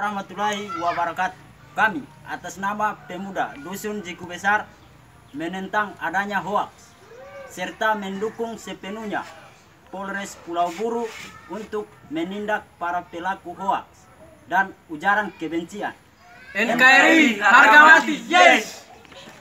warahmatullahi wabarakatuh. Kami atas nama pemuda Dusun Jiku Besar menentang adanya hoax serta mendukung sepenuhnya Polres Pulau Buru untuk menindak para pelaku hoax dan ujaran kebencian. NKRI harga mati!